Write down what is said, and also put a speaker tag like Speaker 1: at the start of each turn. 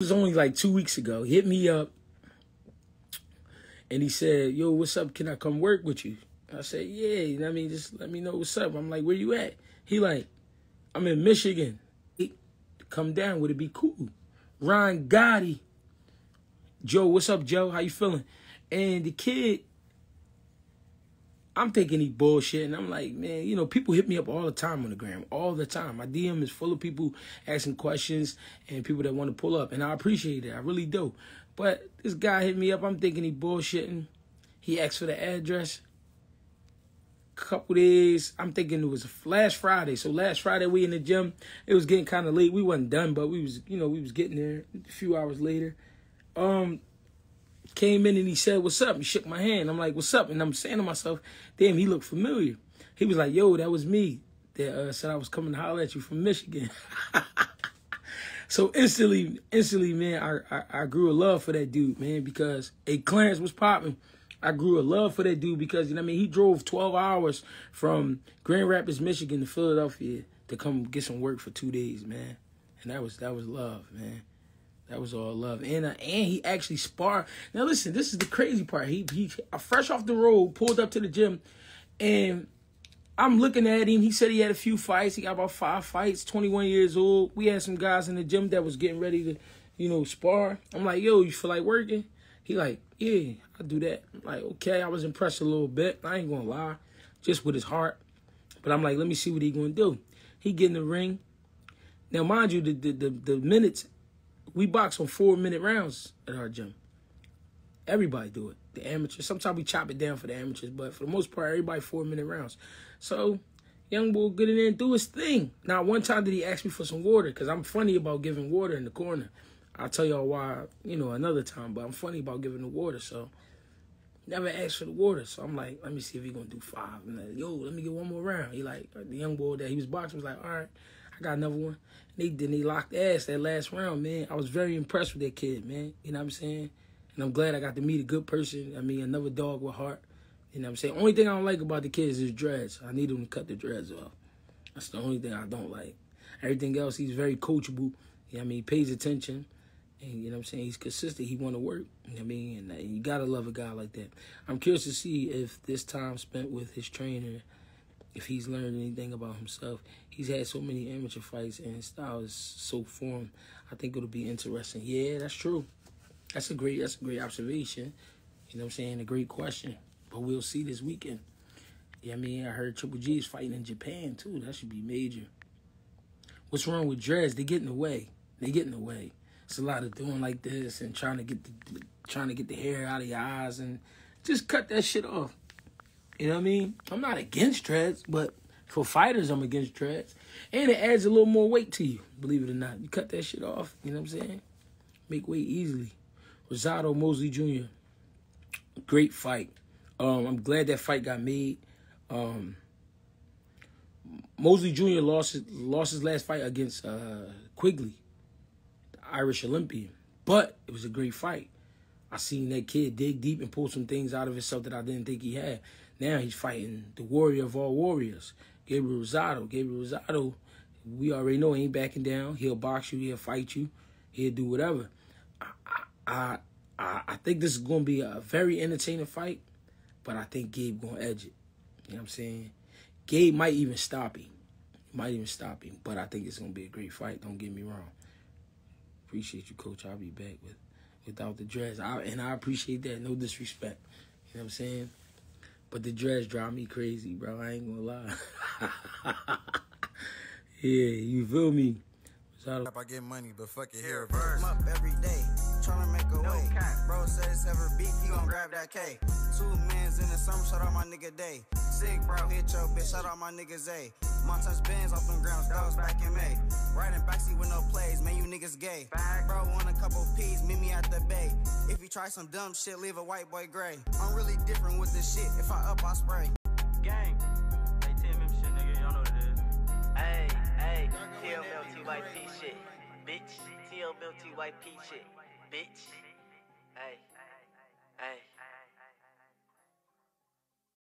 Speaker 1: was only like two weeks ago. Hit me up and he said, Yo, what's up? Can I come work with you? I said, Yeah, you know I mean? Just let me know what's up. I'm like, Where you at? He like, I'm in Michigan. He, come down, would it be cool? Ron Gotti. Joe, what's up, Joe? How you feeling? And the kid, I'm thinking he bullshit, and I'm like, man, you know, people hit me up all the time on the gram, all the time. My DM is full of people asking questions and people that want to pull up, and I appreciate it, I really do. But this guy hit me up, I'm thinking he bullshitting. He asked for the address. A Couple days, I'm thinking it was last Friday. So last Friday we in the gym. It was getting kind of late. We wasn't done, but we was, you know, we was getting there a few hours later. Um, came in and he said, What's up? He shook my hand. I'm like, What's up? And I'm saying to myself, Damn, he looked familiar. He was like, Yo, that was me that uh, said I was coming to holler at you from Michigan. so instantly, instantly, man, I, I, I grew a love for that dude, man, because a Clarence was popping. I grew a love for that dude because you know I mean he drove 12 hours from Grand Rapids, Michigan to Philadelphia to come get some work for two days, man. And that was that was love, man. That was all love. And uh, and he actually sparred. Now listen, this is the crazy part. He he fresh off the road, pulled up to the gym, and I'm looking at him. He said he had a few fights. He got about five fights. 21 years old. We had some guys in the gym that was getting ready to, you know, spar. I'm like, yo, you feel like working? He like, yeah, I do that. I'm like, okay. I was impressed a little bit. I ain't gonna lie, just with his heart. But I'm like, let me see what he gonna do. He get in the ring. Now, mind you, the the the, the minutes we box on four minute rounds at our gym. Everybody do it. The amateurs. Sometimes we chop it down for the amateurs, but for the most part, everybody four minute rounds. So young boy get in there and do his thing. Now one time did he ask me for some water because I'm funny about giving water in the corner. I'll tell y'all why, you know, another time, but I'm funny about giving the water, so never asked for the water. So I'm like, let me see if he gonna do five. And like, yo, let me get one more round. He like the young boy that he was boxing was like, all right. I got another one. They then they locked ass that last round, man. I was very impressed with that kid, man. You know what I'm saying? And I'm glad I got to meet a good person. I mean, another dog with heart. You know what I'm saying? Only thing I don't like about the kids is dreads. I need them to cut the dreads off. That's the only thing I don't like. Everything else, he's very coachable. You know I mean? He pays attention. And you know what I'm saying? He's consistent. He want to work. You know what I mean? And uh, you got to love a guy like that. I'm curious to see if this time spent with his trainer if he's learned anything about himself. He's had so many amateur fights and his style is so formed. I think it'll be interesting. Yeah, that's true. That's a great that's a great observation. You know what I'm saying? A great question. But we'll see this weekend. Yeah, I mean, I heard Triple G is fighting in Japan too. That should be major. What's wrong with dreads? They get in the way. They get in the way. It's a lot of doing like this and trying to get the trying to get the hair out of your eyes and just cut that shit off. You know what I mean? I'm not against dreads, but for fighters, I'm against dreads. And it adds a little more weight to you, believe it or not. You cut that shit off, you know what I'm saying? Make weight easily. Rosado Mosley Jr. Great fight. Um, I'm glad that fight got made. Um, Mosley Jr. lost his, lost his last fight against uh, Quigley, the Irish Olympian. But it was a great fight. I seen that kid dig deep and pull some things out of himself that I didn't think he had. Now he's fighting the warrior of all warriors, Gabriel Rosado. Gabriel Rosado, we already know he ain't backing down. He'll box you. He'll fight you. He'll do whatever. I, I, I, think this is going to be a very entertaining fight, but I think Gabe going to edge it. You know what I'm saying? Gabe might even stop him. Might even stop him, but I think it's going to be a great fight. Don't get me wrong. Appreciate you, Coach. I'll be back with without the dress. I, and I appreciate that. No disrespect. You know what I'm saying? But the dress drive me crazy, bro. I ain't gonna lie. yeah, you feel me?
Speaker 2: So I get money, but fuck it, here verse. up every day, trying to make a no way. Cap. Bro said it's ever beef, he gon' grab that K. Two mans in the summer, shout out my nigga Day. Sick, bro, hit your bitch, shout out my nigga Zay. Montage bands off them grounds, that was back in May. Riding backseat with no plays, man, you niggas gay. Bro, want a couple P's, meet me at the bay. If you try some dumb shit, leave a white boy gray. I'm really different with this shit, if I up, I spray. Gang. Hey, TMM shit, nigga, y'all know what it is. Hey, hey, TLLTYP shit, bitch. TLLTYP shit, bitch. Hey, hey.